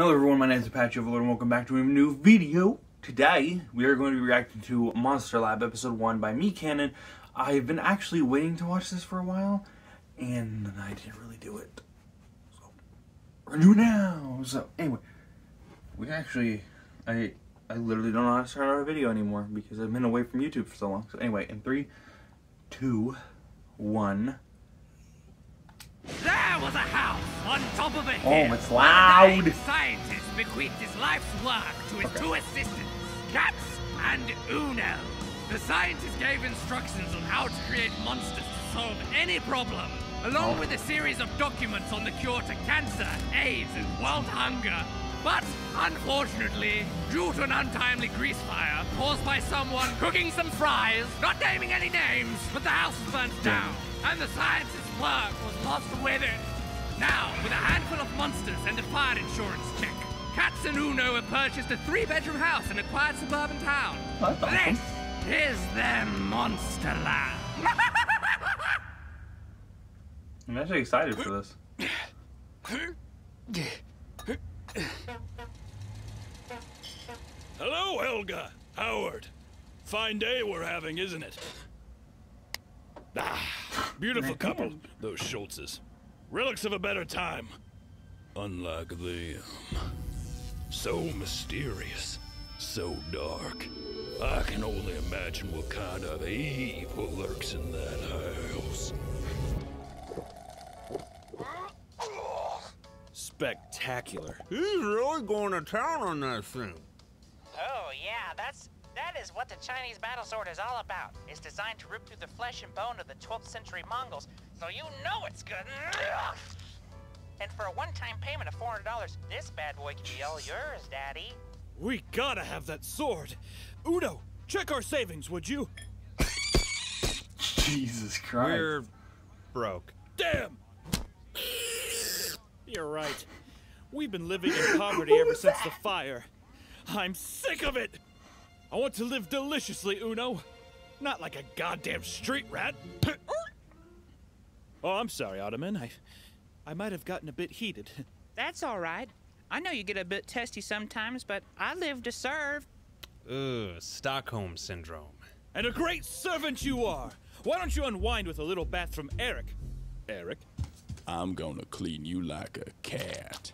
Hello everyone, my name is Apache Overlord and welcome back to a new video. Today, we are going to be reacting to Monster Lab Episode 1 by MeatCanyon. I've been actually waiting to watch this for a while, and I didn't really do it. So, we're gonna now! So, anyway, we actually, I I literally don't know how to start our video anymore because I've been away from YouTube for so long. So anyway, in three, two, one... There was a house on top of a Oh, it's loud. Day, scientist bequeathed his life's work to his two assistants, Katz and Uno. The scientist gave instructions on how to create monsters to solve any problem, along Oh. with a series of documents on the cure to cancer, AIDS, and world hunger. But unfortunately, due to an untimely grease fire caused by someone cooking some fries, not naming any names, but the house was burnt down, and the scientist's work was lost with it. Now, with a handful of monsters and a fire insurance check, Katz and Uno have purchased a three-bedroom house in a quiet suburban town. That's awesome. This is their monster lab. I'm actually excited for this. Hello, Helga. Harold. Fine day we're having, isn't it? Ah, beautiful couple, those Schultzes. Relics of a better time. Unlike them. Um, so mysterious. So dark. I can only imagine what kind of evil lurks in that house. Spectacular. He's really going to town on that thing. Oh yeah, that's that is what the Chinese battle sword is all about. It's designed to rip through the flesh and bone of the 12th century Mongols, so you know it's good. And for a one-time payment of $400, this bad boy can be all yours, Daddy. We gotta have that sword. Uno, check our savings, would you? Jesus Christ. We're broke. Damn! You're right. We've been living in poverty ever since the fire. I'm sick of it! I want to live deliciously, Uno. Not like a goddamn street rat. oh, I'm sorry, Ottoman. I, I might have gotten a bit heated. That's all right. I know you get a bit testy sometimes, but I live to serve. Ugh, Stockholm syndrome. And a great servant you are! Why don't you unwind with a little bath from Eric? Eric? I'm gonna clean you like a cat.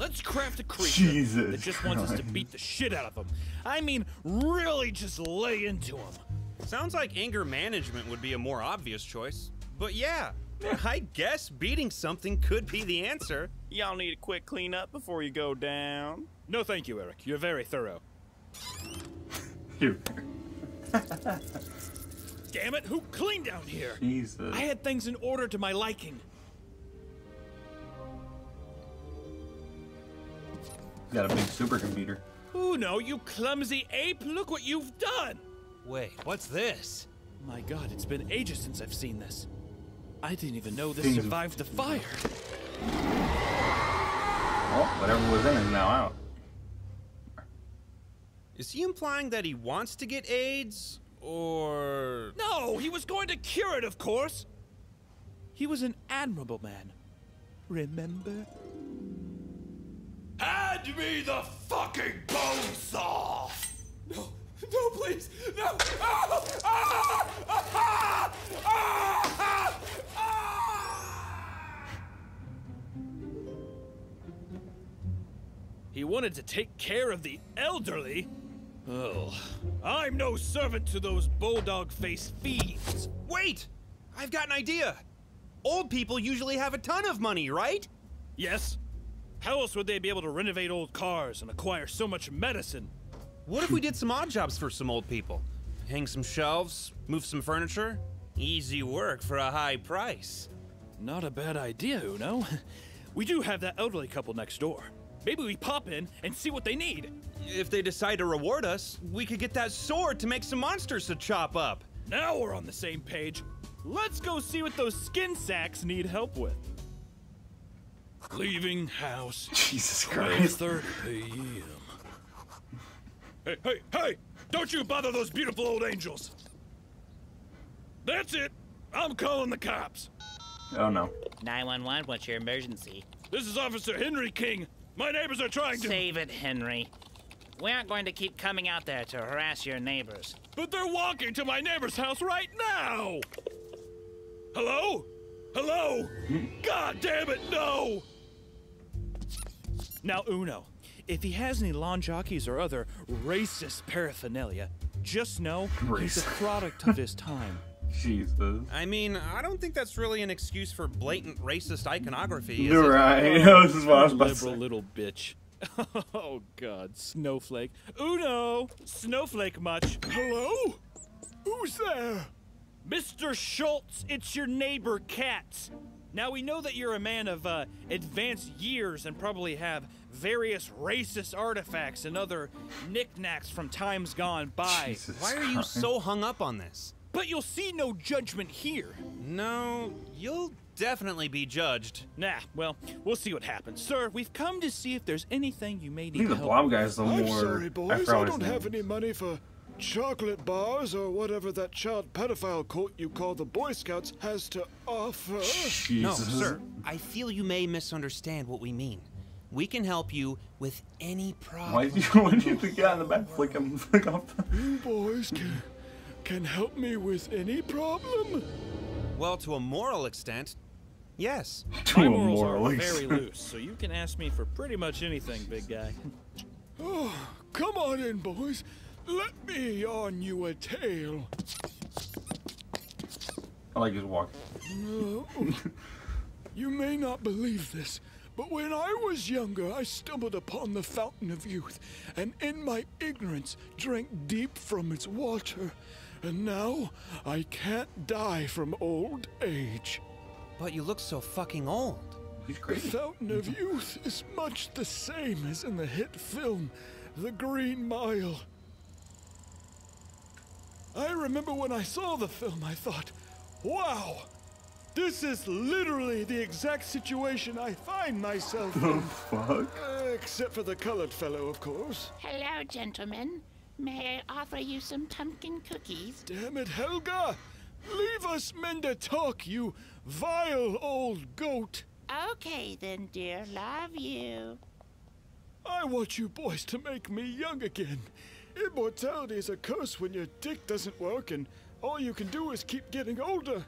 Let's craft a creature Jesus that just wants us to beat the shit out of him. I mean, really just lay into him. Sounds like anger management would be a more obvious choice. But yeah, I guess beating something could be the answer. Y'all need a quick cleanup before you go down. No, thank you, Eric. You're very thorough. Here. Damn it, who cleaned down here? Jesus. I had things in order to my liking. Got a big supercomputer. Oh no, you clumsy ape! Look what you've done! Wait, what's this? My god, it's been ages since I've seen this. I didn't even know this Things- survived the fire. Well, whatever was in is now out. Is he implying that he wants to get AIDS? Or. No, he was going to cure it, of course! He was an admirable man. Remember? Hand me the fucking bone saw! No, no, please, no! Ah! Ah! Ah! Ah! Ah! He wanted to take care of the elderly? Oh, I'm no servant to those bulldog-faced fiends. Wait! I've got an idea! Old people usually have a ton of money, right? Yes? How else would they be able to renovate old cars and acquire so much medicine? What if we did some odd jobs for some old people? Hang some shelves, move some furniture? Easy work for a high price. Not a bad idea, Uno. We do have that elderly couple next door. Maybe we pop in and see what they need. If they decide to reward us, we could get that sword to make some monsters to chop up. Now we're on the same page. Let's go see what those skin sacks need help with. Leaving house. Jesus Christ. 12:30 p.m. Hey, hey, hey! Don't you bother those beautiful old angels. That's it. I'm calling the cops. Oh no. 911, what's your emergency? This is Officer Henry King. My neighbors are trying to. Save it, Henry. We aren't going to keep coming out there to harass your neighbors. But they're walking to my neighbor's house right now! Hello? Hello? Mm-hmm. God damn it, no! Now, Uno, if he has any lawn jockeys or other racist paraphernalia, just know he's a product of his time. Jesus. I mean, I don't think that's really an excuse for blatant racist iconography. Is You're it? right. Oh, this is what I was about to Liberal say. little bitch. Oh, God, Snowflake. Uno! Snowflake much. Hello? Who's there? Mr. Schultz, it's your neighbor, Katz. Now, we know that you're a man of uh, advanced years and probably have various racist artifacts and other knickknacks from times gone by. Jesus Why are you Christ. so hung up on this? But you'll see no judgment here. No, you'll definitely be judged. Nah, well, we'll see what happens. Sir, we've come to see if there's anything you may I need think the help blob guy's the I'm more. sorry, boys. I forgot don't have any money for chocolate bars or whatever that child pedophile cult you call the Boy Scouts has to offer. No, sir. I feel you may misunderstand what we mean. We can help you with any problem. Why did you, why did you the guy in the back flick him flick off? The... You boys can can help me with any problem. Well, to a moral extent, yes. To My a morals are moral very loose, so you can ask me for pretty much anything, big guy. Oh, come on in, boys. Let me yarn you a tale. I like his walk. No. you may not believe this, but when I was younger, I stumbled upon the fountain of youth, and in my ignorance drank deep from its water. And now I can't die from old age. But you look so fucking old. He's The fountain of youth is much the same as in the hit film, The Green Mile. I remember when I saw the film, I thought, wow, this is literally the exact situation I find myself in. Fuck. Uh, except for the colored fellow, of course. Hello, gentlemen. May I offer you some pumpkin cookies? Damn it, Helga! Leave us men to talk, you vile old goat. Okay, then, dear. Love you. I want you boys to make me young again. Immortality is a curse when your dick doesn't work and all you can do is keep getting older.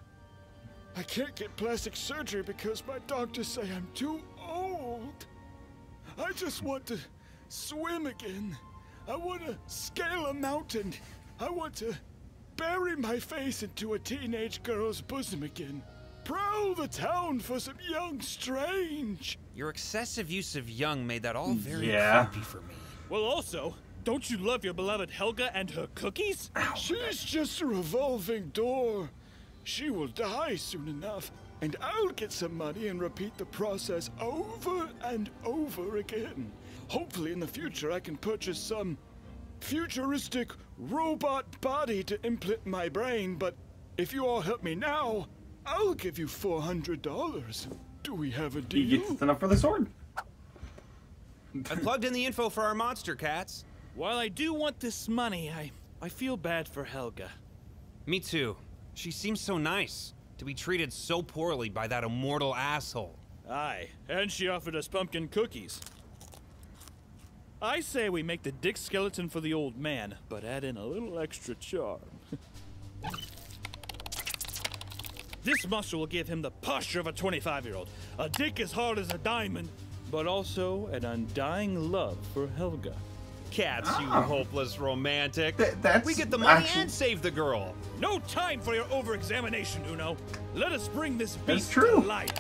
I can't get plastic surgery because my doctors say I'm too old. I just want to swim again. I want to scale a mountain. I want to bury my face into a teenage girl's bosom again. Prowl the town for some young strange. Your excessive use of young made that all very Yeah. creepy for me. Well, also, don't you love your beloved Helga and her cookies? She's just a revolving door. She will die soon enough, and I'll get some money and repeat the process over and over again. Hopefully, in the future, I can purchase some futuristic robot body to implant my brain, but if you all help me now, I'll give you $400. Do we have a He deal? gets enough for the sword. I plugged in the info for our monster cats. While I do want this money, I, I feel bad for Helga. Me too. She seems so nice to be treated so poorly by that immortal asshole. Aye, and she offered us pumpkin cookies. I say we make the dick skeleton for the old man, but add in a little extra charm. this muscle will give him the posture of a 25 year old, a dick as hard as a diamond, but also an undying love for Helga. Katz, you Ah. hopeless romantic. Th- that's we get the money actually- and save the girl. No time for your over examination, Uno. Let us bring this That's beast true. to life.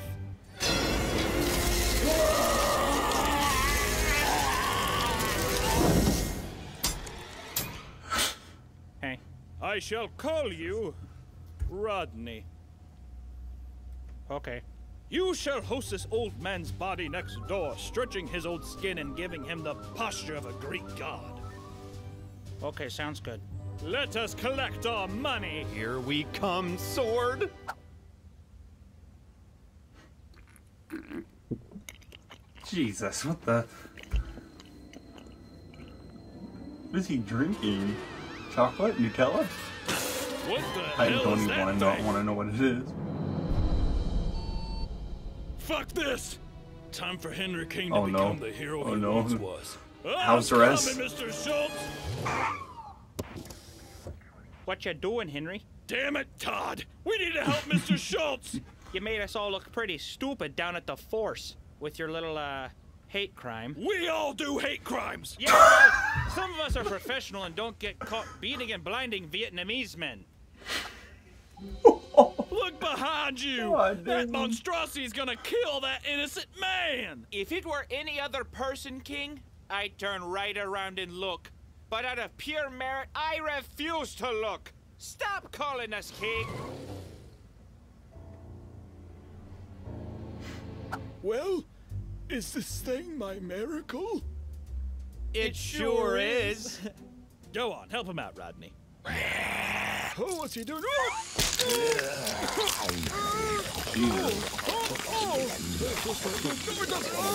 Hey. I shall call you Rodney. Okay. You shall host this old man's body next door, stretching his old skin and giving him the posture of a Greek god. Okay, sounds good. Let us collect our money. Here we come, sword. Jesus, what the? What is he drinking? Chocolate? Nutella? What the I hell don't is even that want to know, want to know what it is. Fuck this! Time for Henry King to Oh, no. become the hero Oh, he no. once was. House I'm arrest. coming, Mr. Schultz. What you doing, Henry? Damn it, Todd. We need to help Mr. Schultz. You made us all look pretty stupid down at the force with your little, uh, hate crime. We all do hate crimes. Yeah, well, some of us are professional and don't get caught beating and blinding Vietnamese men. Look behind you. God, that monstrosity is gonna kill that innocent man. If it were any other person, King, I'd turn right around and look. But out of pure merit, I refuse to look. Stop calling us King. Well, is this thing my miracle? It sure is. Go on, help him out, Rodney. Oh, what's he doing?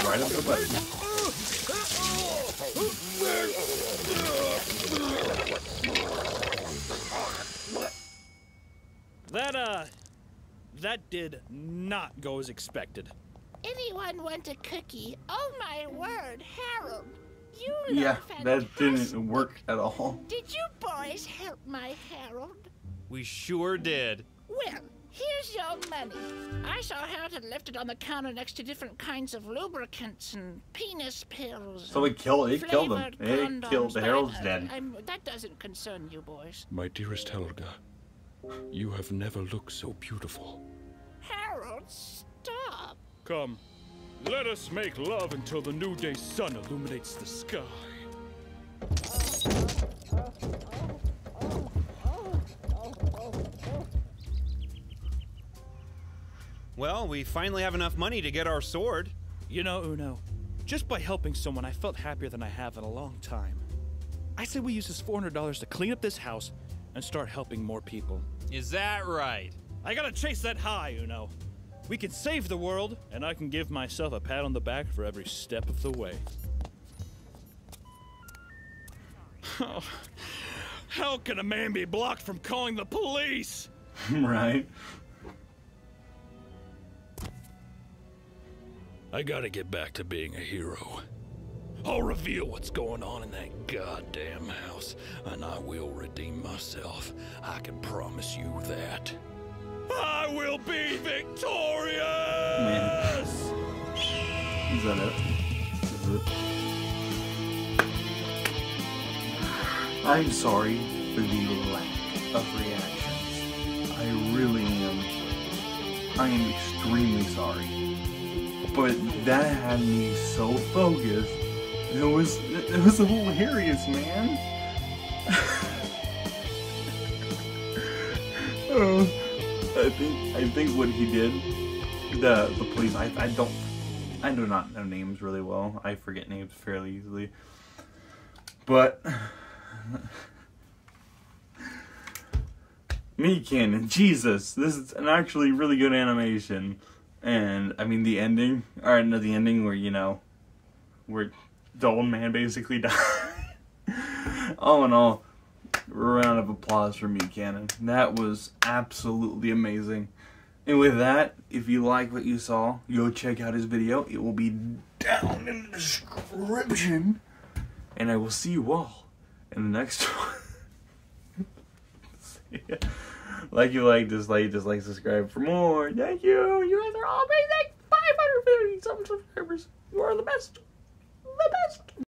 Right up the butt. That, uh, that did not go as expected. Anyone want a cookie? Oh my word, Harold. You look Yeah, that didn't work at all. Did you boys help my Harold? We sure did. Well, here's your money. I saw Harold left it on the counter next to different kinds of lubricants and penis pills. So it killed. It killed him. flavored It killed. but Harold's I- dead. I'm, that doesn't concern you boys. My dearest Helga, you have never looked so beautiful. Harold, stop. Come, let us make love until the new day sun illuminates the sky. Well, we finally have enough money to get our sword. You know, Uno, just by helping someone, I felt happier than I have in a long time. I say we use this $400 to clean up this house and start helping more people. Is that right? I gotta chase that high, Uno. We can save the world, and I can give myself a pat on the back for every step of the way. Oh, how can a man be blocked from calling the police? right. I gotta get back to being a hero. I'll reveal what's going on in that goddamn house, and I will redeem myself. I can promise you that. I will be victorious! Is that it? Is it? I'm sorry for the lack of reactions. I really am. I am extremely sorry. But that had me so focused. It was it was hilarious, man. Uh, I think I think what he did, the the police. I I don't I do not know names really well. I forget names fairly easily. But MeatCanyon, Jesus, this is an actually really good animation. And I mean the ending, or no, the ending where you know, where the old man basically died. all in all, round of applause for MeatCanyon. That was absolutely amazing. And with that, if you like what you saw, go check out his video. It will be down in the description. And I will see you all in the next one like you like, dislike, dislike, subscribe for more. Thank you. You guys are all amazing. 550 something subscribers. You are the best. The best.